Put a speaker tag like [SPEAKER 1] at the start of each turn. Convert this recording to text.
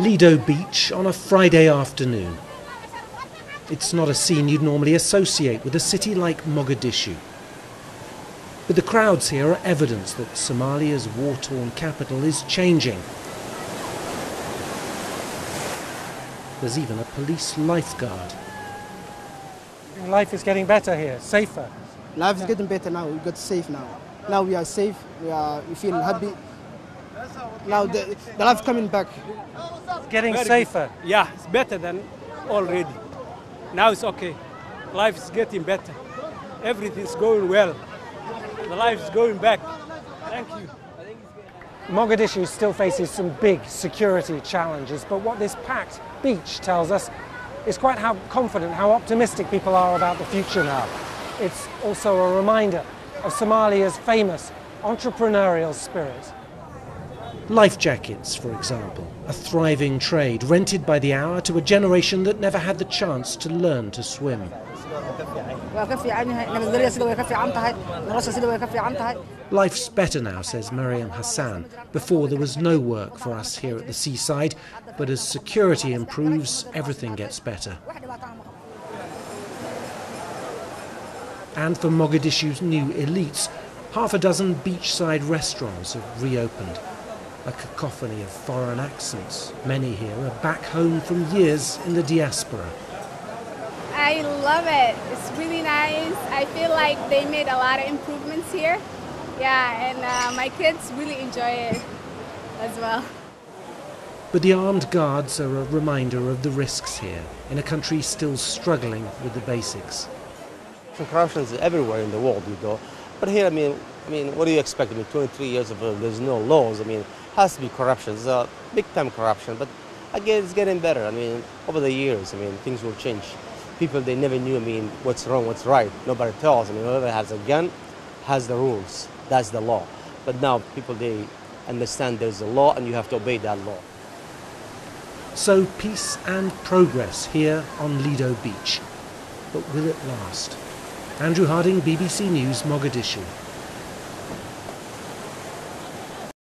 [SPEAKER 1] Lido Beach on a Friday afternoon. It's not a scene you'd normally associate with a city like Mogadishu. But the crowds here are evidence that Somalia's war-torn capital is changing. There's even a police lifeguard.
[SPEAKER 2] Life is getting better here, safer.
[SPEAKER 3] Life is getting better now. We got safe now. Now we are safe. We are. We feel happy. Now the, the life coming back.
[SPEAKER 2] Getting
[SPEAKER 4] Very
[SPEAKER 2] safer.
[SPEAKER 4] good. Yeah, it's better than already. Now it's okay. Life is getting better. Everything's going well. The life is going back. Thank you.
[SPEAKER 2] Mogadishu still faces some big security challenges, but what this packed beach tells us is quite how confident, how optimistic people are about the future now. It's also a reminder of Somalia's famous entrepreneurial spirit.
[SPEAKER 1] Life jackets, for example, a thriving trade rented by the hour to a generation that never had the chance to learn to swim. Life's better now, says Mariam Hassan. Before there was no work for us here at the seaside, but as security improves, everything gets better. And for Mogadishu's new elites, half a dozen beachside restaurants have reopened. A cacophony of foreign accents. Many here are back home from years in the diaspora.
[SPEAKER 5] I love it. It's really nice. I feel like they made a lot of improvements here. Yeah, and uh, my kids really enjoy it as well.
[SPEAKER 1] But the armed guards are a reminder of the risks here, in a country still struggling with the basics.
[SPEAKER 6] Corruption is everywhere in the world, you know. But here, I mean, I mean, what do you expect? I mean, 23 years of uh, there's no laws. I mean, has to be corruption. It's a big-time corruption. But again, it's getting better. I mean, over the years, I mean, things will change. People they never knew. I mean, what's wrong, what's right. Nobody tells. I mean, whoever has a gun has the rules. That's the law. But now people they understand there's a law and you have to obey that law.
[SPEAKER 1] So peace and progress here on Lido Beach. But will it last? Andrew Harding, BBC News, Mogadishu.